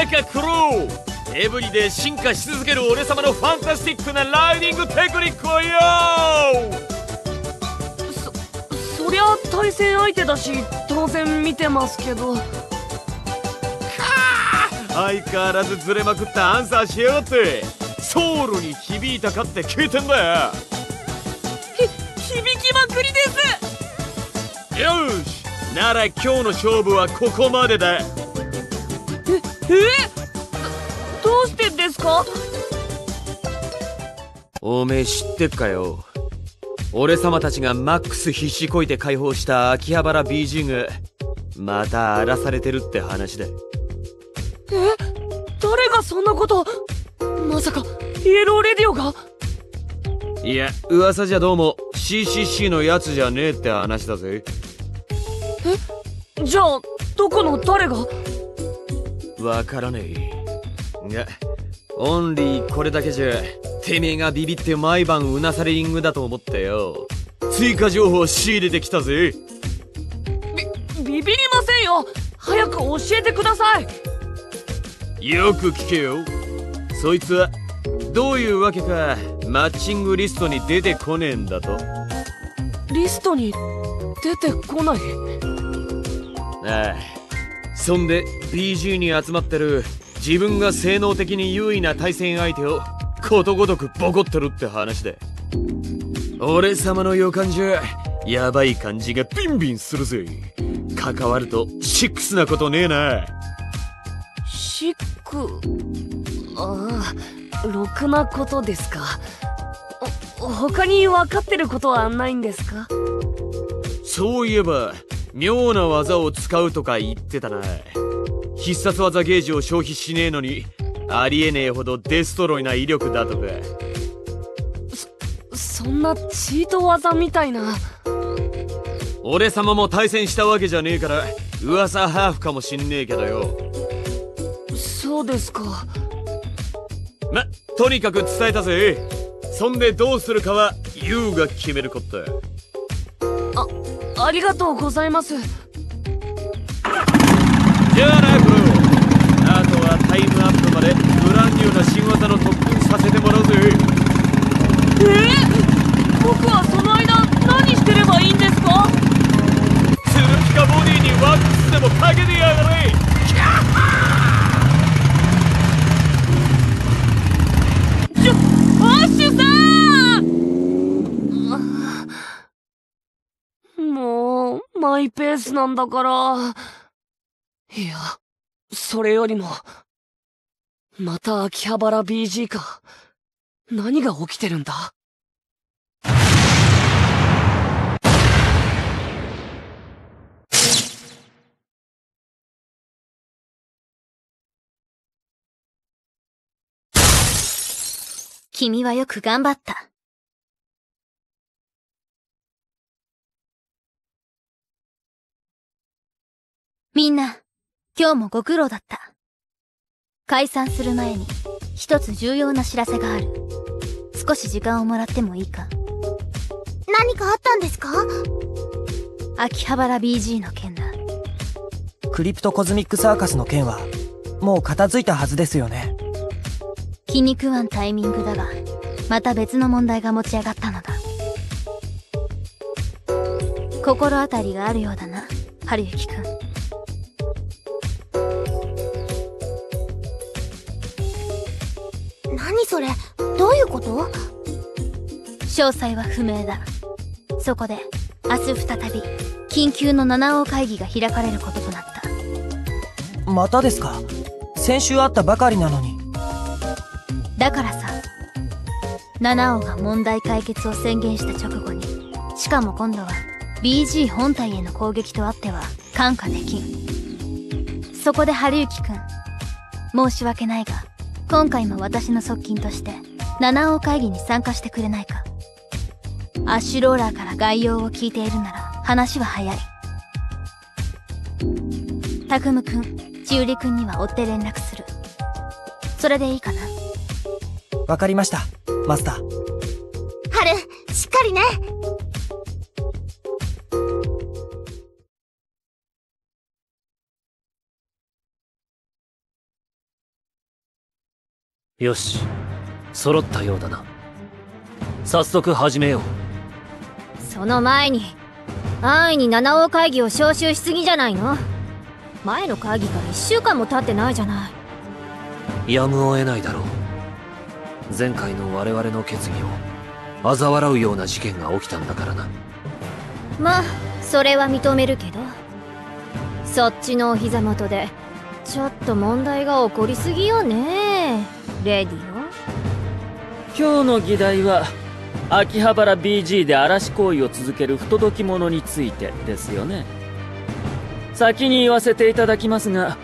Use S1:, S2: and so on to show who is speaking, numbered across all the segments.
S1: 見たかクロー。エブリで進化し続ける俺様のファンタスティックなライディングテクニックをよ。
S2: そそりゃ対戦相手だし当然見てますけど。
S1: 相変わらずずれまくったアンサーしやがって。ソウルに響いたかって聞いてんだ。よ
S2: ひ響きまくりです。
S1: よし。なら今日の勝負はここまでだ
S2: ええ？どどうしてですか？
S1: おめえ知ってっかよ。俺様たちがマックス必死こいて解放した秋葉原 BG がまた荒らされてるって話だ。
S2: え？誰がそんなこと？まさかイエローレディオが？
S1: いや噂じゃどうも CCC のやつじゃねえって話だぜ。
S2: じゃあどこの誰が？
S1: わからねえ。がオンリーこれだけじゃてめえがビビって毎晩うなされリングだと思ってよ。追加情報仕入れてきたぜ。
S2: ビビりませんよ。早く教えてください。
S1: よく聞けよ。そいつはどういうわけかマッチングリストに出てこねえんだと。
S2: リストに出てこない。
S1: ああそんで BG に集まってる自分が性能的に優位な対戦相手をことごとくボコってるって話で。俺様の予感じゃやばい感じがビンビンするぜ。関わるとシックスなことねえな。
S2: シック？ああろくなことですか？お他に分かってることはないんですか？
S1: そういえば妙な技を使うとか言ってたな。必殺技ゲージを消費しねえのにありえねえほどデストロイな威力だとか。
S2: そんなチート技みたいな。
S1: 俺様も対戦したわけじゃねえから噂ハーフかもしんねえけどよ。
S2: そうですか。
S1: まとにかく伝えたぜ。そんでどうするかは YOU が決めること
S2: ありがとうございます。
S1: じゃあなクロあとはタイムアップまでブランニューな新技の特訓させてもらうぜ。
S2: え？ー、僕はその間何してればいいんですか？
S1: ツルピカボディにワックスでもかけてやがれ。
S2: ちょアッシュさんもうマイペースなんだから。いやそれよりもまた秋葉原 BG か。何が起きてるんだ？
S3: 君はよく頑張った。みんな、今日もご苦労だった。解散する前に、一つ重要な知らせがある。少し時間をもらってもいいか
S4: 何かあったんですか？
S3: 秋葉原 BG の件だ。
S5: クリプトコズミックサーカスの件は、もう片付いたはずですよね。
S3: 気に食わんタイミングだが、また別の問題が持ち上がったのだ。心当たりがあるようだな、春雪くん。詳細は不明だ。そこで、明日再び、緊急の七尾会議が開かれることとなった。
S5: またですか？先週会ったばかりなのに。
S3: だからさ、七尾が問題解決を宣言した直後に、しかも今度は BG 本体への攻撃とあっては看過できん。そこで春雪くん、申し訳ないが、今回も私の側近として、七尾会議に参加してくれないか。アッシュローラーから概要を聞いているなら話は早い。タクムくん、千織くんには追って連絡する。それでいいかな？
S5: わかりました、マスター。
S4: 春しっかりね
S6: よし揃ったようだな早速始めよう
S3: その前に安易に七尾会議を招集しすぎじゃないの？前の会議から1週間も経ってないじゃない。
S6: やむを得ないだろう。前回の我々の決議を嘲笑うような事件が起きたんだからな。
S3: まあそれは認めるけどそっちのお膝元でちょっと問題が起こりすぎよねレディ
S7: 今日の議題は秋葉原 BG で嵐行為を続ける不届き者についてですよね。先に言わせていただきますが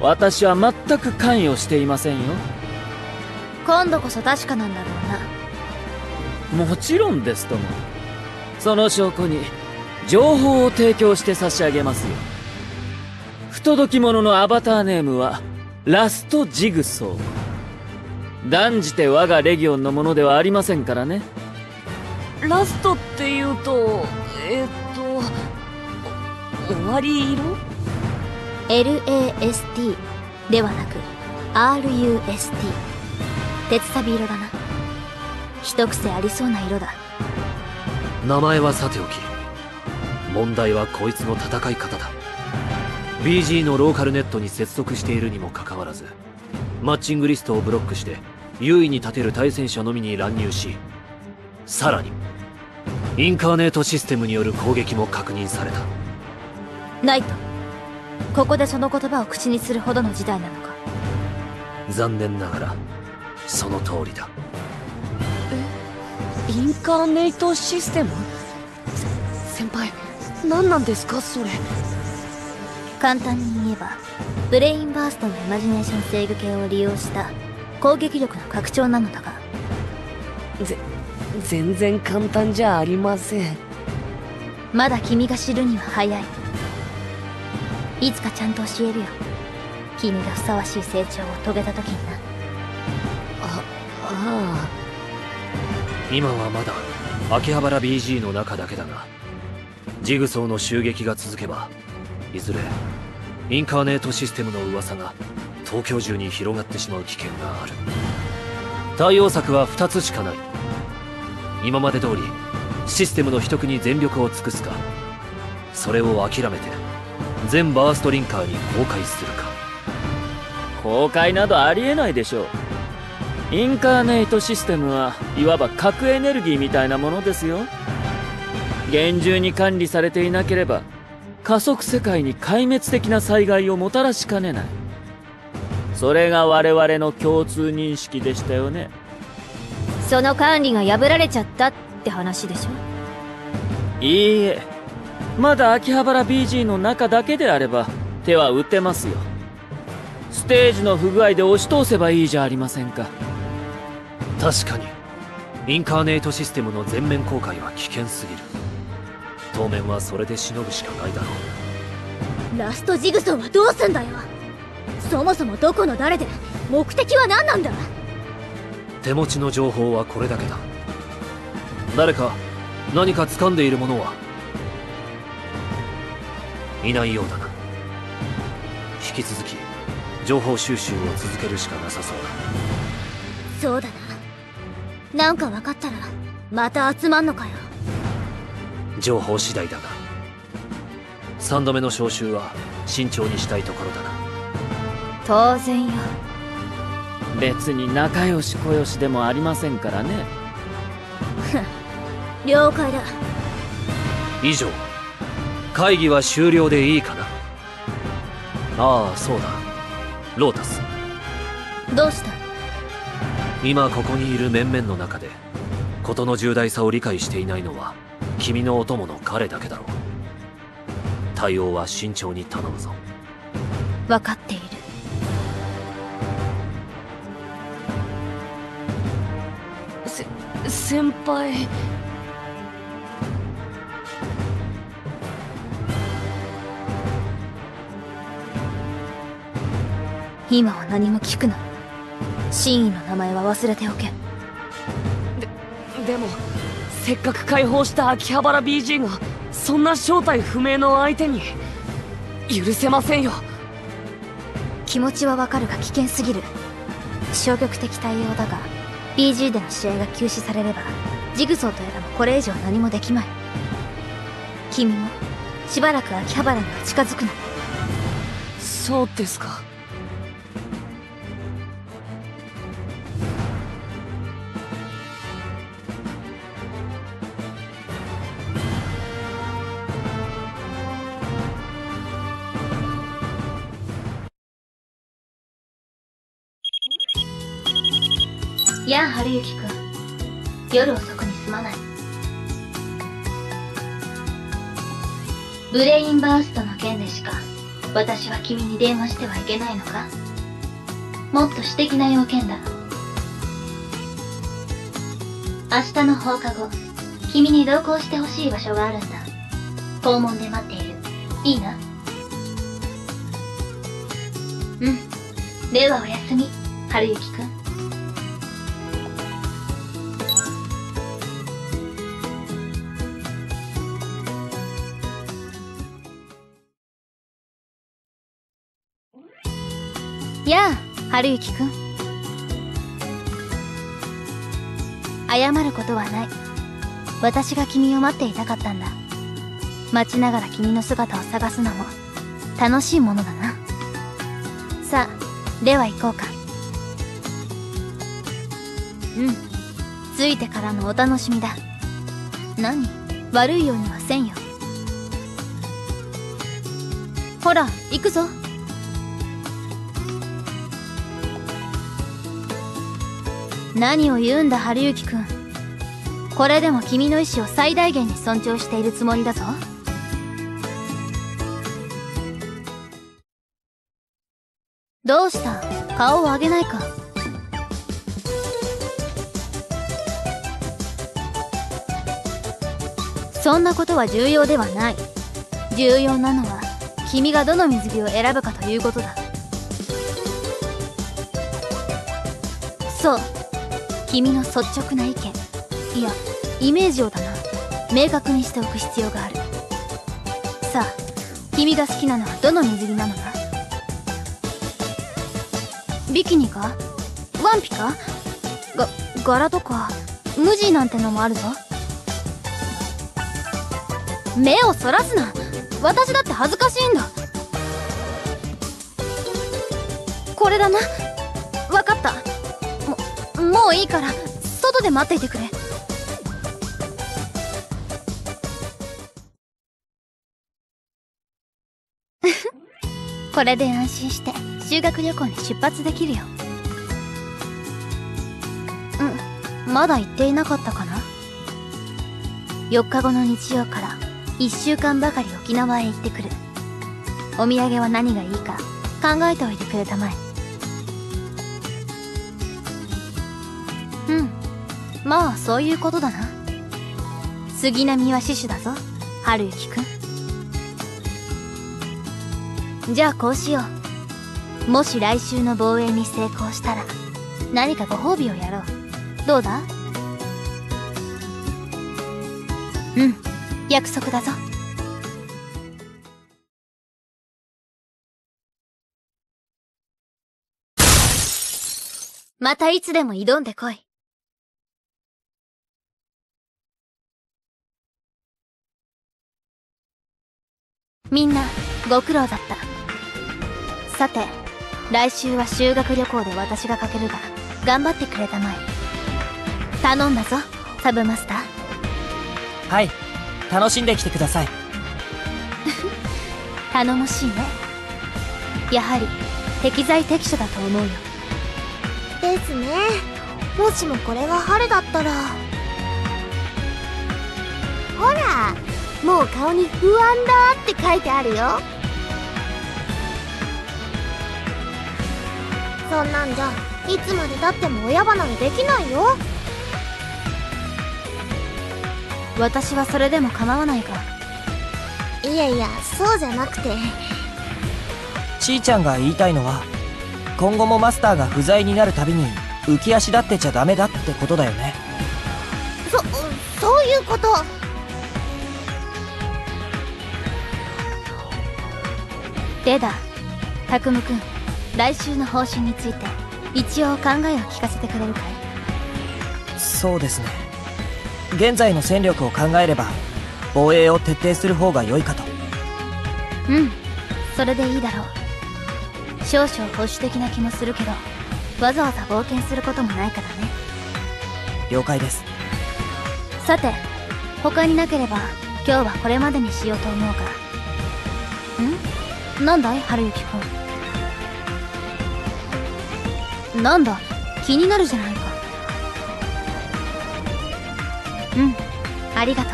S7: 私は全く関与していませんよ。
S3: オ今度こそ確かなんだろうな。
S7: もちろんですとも。その証拠に情報を提供して差し上げますよ。不届き者のアバターネームはラストジグソー。断じて我がレギオンのものではありませんからね
S2: ラストって言うと、えー、っと、お終わり色
S3: ？LAST ではなく RUST 鉄サビ色だな。一癖ありそうな色だ。
S6: 名前はさておき問題はこいつの戦い方だ。BG のローカルネットに接続しているにもかかわらずマッチングリストをブロックして優位に立てる対戦車のみに乱入しさらにインカーネートシステムによる攻撃も確認された。
S3: ナイトここでその言葉を口にするほどの事態なのか？
S6: 残念ながらその通りだ。
S2: インカーネイトシステム？せ先輩何なんですか？それ。
S3: 簡単に言えばブレインバーストのイマジネーション制御系を利用した攻撃力の拡張なのだが。
S2: ぜ全然簡単じゃありません。
S3: まだ君が知るには早い。いつかちゃんと教えるよ。君がふさわしい成長を遂げた時にな。
S2: ああ
S6: 今はまだ秋葉原 BG の中だけだがジグソーの襲撃が続けばいずれインカーネートシステムの噂が東京中に広がってしまう危険がある。対応策は2つしかない今まで通りシステムの秘匿に全力を尽くすか。それを諦めて全バーストリンカーに公開するか。
S7: 公開などありえないでしょう。インカーネイトシステムはいわば核エネルギーみたいなものですよ。厳重に管理されていなければ加速世界に壊滅的な災害をもたらしかねない。それが我々の共通認識でしたよね。
S3: その管理が破られちゃったって話でしょ？
S7: いいえ。まだ秋葉原 BG の中だけであれば手は打てますよ。ステージの不具合で押し通せばいいじゃありませんか。
S6: 確かに。インカーネートシステムの全面公開は危険すぎる。当面はそれでしのぐしかないだろう。
S4: ラストジグソーはどうすんだよ？そもそもどこの誰で？目的は何なんだ？
S6: 手持ちの情報はこれだけだ。誰か何か掴んでいる者は？いないようだな。引き続き情報収集を続けるしかなさそうだ。
S4: そうだな。なんか分かったらまた集まんのかよ。
S6: 情報次第だが3度目の招集は慎重にしたいところだな。
S3: 当然よ
S7: 別に仲良し小良しでもありませんからね。
S4: 了解だ。
S6: 以上。会議は終了でいいかな。ああそうだ。ロータス。
S3: どうした？
S6: 今ここにいる面々の中で事の重大さを理解していないのは君のお供の彼だけだろう。対応は慎重に頼むぞ。
S3: 分かっている
S2: 先輩。
S3: 今は何も聞くな。真意の名前は忘れておけ。
S2: でもせっかく解放した秋葉原 BG がそんな正体不明の相手に許せませんよ。
S3: 気持ちはわかるが危険すぎる。消極的対応だが BG での試合が休止されればジグソーとやらもこれ以上何もできまい君もしばらく秋葉原には近づくな
S2: そうですか。
S3: 夜遅くにすまない。ブレインバーストの件でしか私は君に電話してはいけないのか？もっと私的な要件だ。明日の放課後君に同行してほしい場所があるんだ。訪問で待っている。いいな？うん。ではおやすみ春雪くん。春雪くん。謝ることはない。私が君を待っていたかったんだ。待ちながら君の姿を探すのも楽しいものだな。さあでは行こうか。うん。着いてからのお楽しみだ。何？悪いようにはせんよ。ほら行くぞ。何を言うんだ春雪くんこれでも君の意志を最大限に尊重しているつもりだぞ。どうした？顔を上げないか。そんなことは重要ではない。重要なのは君がどの水着を選ぶかということだ。そう。君の率直な意見。いやイメージをだな。明確にしておく必要がある。さあ君が好きなのはどの水着なのだビキニか？ワンピか？が柄とか？無地なんてのもあるぞ。目をそらすな。私だって恥ずかしいんだ。これだな。わかった。もういいから外で待っていてくれ。これで安心して修学旅行に出発できるよ。うんまだ行っていなかったかな。4日後の日曜から1週間ばかり沖縄へ行ってくる。お土産は何がいいか考えておいてくれたまえ。まあそういうことだな。杉並は死守だぞ春雪くん。じゃあこうしよう。もし来週の防衛に成功したら何かご褒美をやろう。どうだ？うん約束だぞ。またいつでも挑んでこい。みんなご苦労だった。さて来週は修学旅行で私がかけるが頑張ってくれたまえ。頼んだぞサブマスター。
S5: はい楽しんできてください。
S3: 頼もしいね。やはり適材適所だと思うよ。
S4: ですね。もしもこれが春だったら。ほらもう顔に不安だって書いてあるよ。そんなんじゃいつまでたっても親離れできないよ。
S3: 私はそれでも構わないか
S4: いやいやそうじゃなくて。
S5: ちーちゃんが言いたいのは今後もマスターが不在になるたびに浮き足立ってちゃダメだってことだよね。
S4: そそういうこと
S3: でだ。タクムくん来週の方針について一応考えを聞かせてくれるかい？
S5: そうですね。現在の戦力を考えれば防衛を徹底する方が良いかと。
S3: うん。それでいいだろう。少々保守的な気もするけどわざわざ冒険することもないからね。
S5: 了解です。
S3: さて他になければ今日はこれまでにしようと思うかんなんだい春雪くん？なんだ？気になるじゃないか。うんありがとう。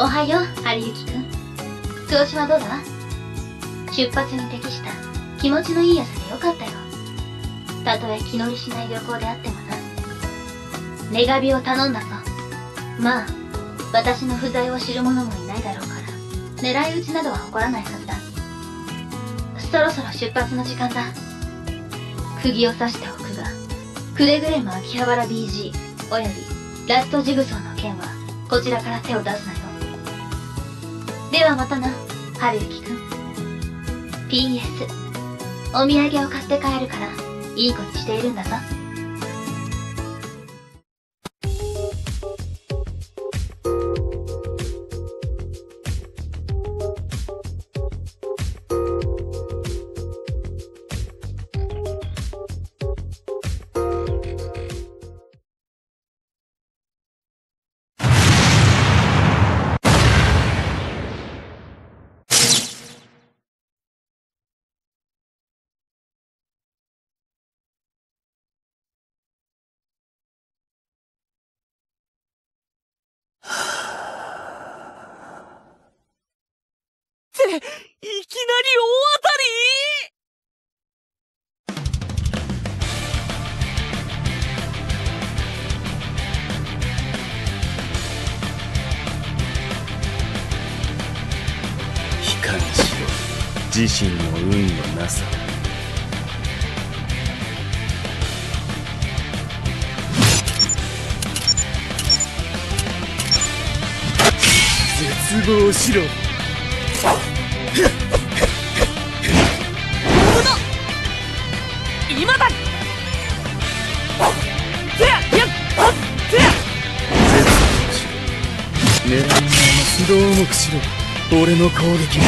S3: おはよう、春雪くん。調子はどうだ？出発に適した気持ちのいい朝でよかったよ。たとえ気乗りしない旅行であってもな。ネガビを頼んだぞ。まあ、私の不在を知る者もいないだろうから、狙い撃ちなどは起こらないはずだ。そろそろ出発の時間だ。釘を刺しておくが、くれぐれも秋葉原 BG、およびラストジグソーの件は、こちらから手を出すなよ。ではまたな、春雪くん。PS、お土産を買って帰るから、いい子にしているんだぞ。
S2: いきなり大当たり。
S8: 悲観しろ自身の運のなさ。絶望しろ。俺の攻撃が。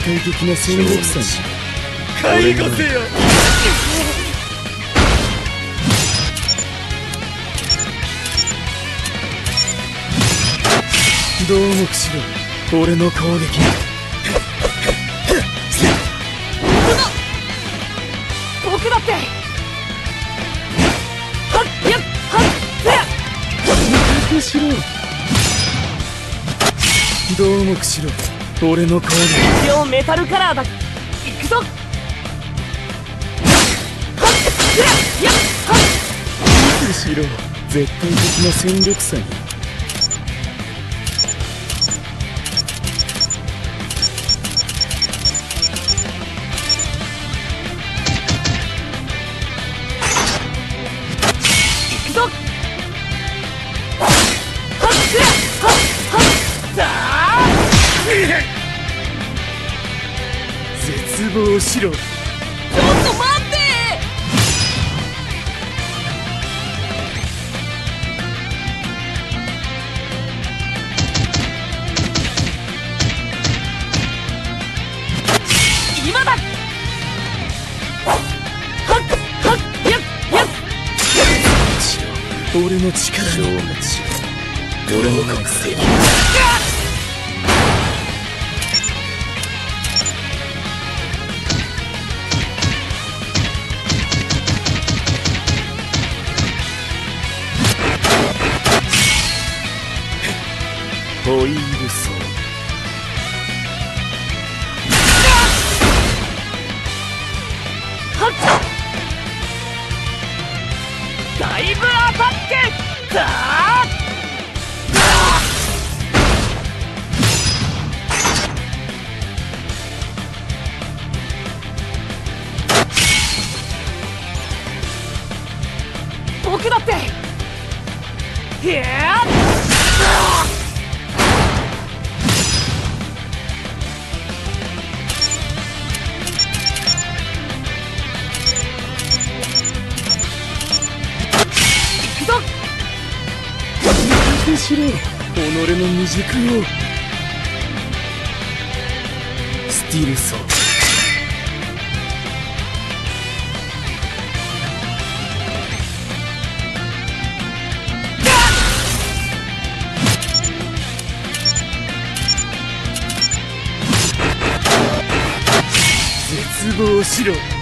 S8: 絶対的な戦力差に介護せよ。どう目しろ俺の攻撃どう目しろ俺の攻撃
S2: 両メタルカラーだ。行くぞ。はっせややっはっ
S8: むしろ。絶対的な戦力差に絶望しろ。
S2: ちょっと待って！今だ！はっはっやっやっ。
S8: しろ俺の俺の覚醒
S2: 僕だって。
S9: 己の未熟を。スティルソ。ー絶望しろ。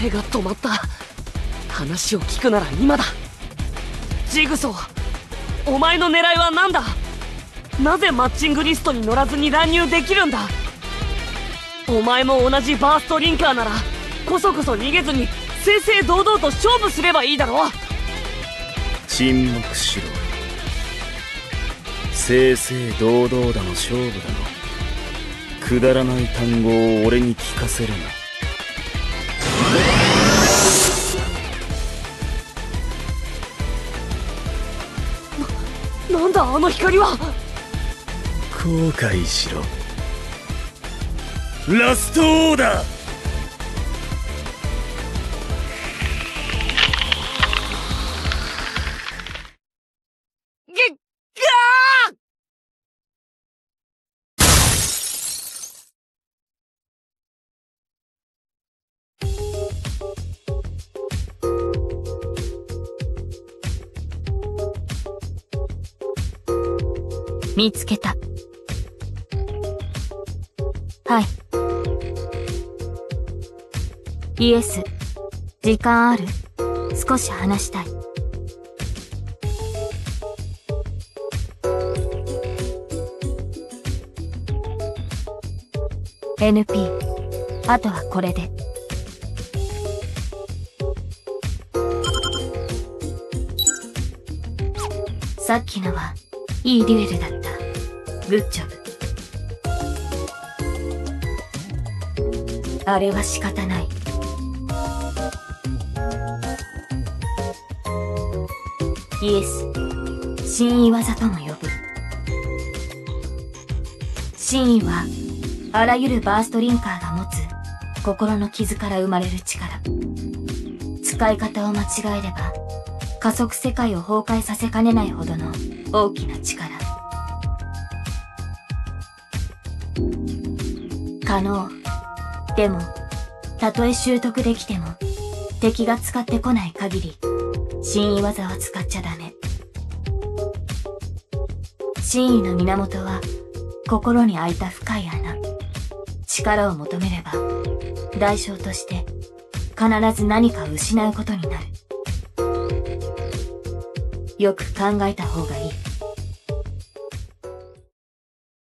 S2: 手が止まった。話を聞くなら今だ。ジグソーお前の狙いは何だ？なぜマッチングリストに乗らずに乱入できるんだ？お前も同じバーストリンカーならこそこそ逃げずに正々堂々と勝負すればいいだろ
S9: 沈黙しろ。正々堂々だの勝負だの。くだらない単語を俺に聞かせるな。
S2: なんだあの光は。
S9: 後悔しろ。ラストオーダ
S2: ー。
S10: 見つけた。はい。イエス、時間ある少し話したい。NP、あとはこれで。さっきのはいいデュエルだった。グッジョブ。あれは仕方ない。イエス、真意技とも呼ぶ。真意は、あらゆるバーストリンカーが持つ心の傷から生まれる力。使い方を間違えれば、加速世界を崩壊させかねないほどの大きな力。可能。でも、たとえ習得できても、敵が使ってこない限り、真意技は使っちゃダメ。真意の源は、心に開いた深い穴。力を求めれば、代償として、必ず何かを失うことになる。よく考えた方がいい。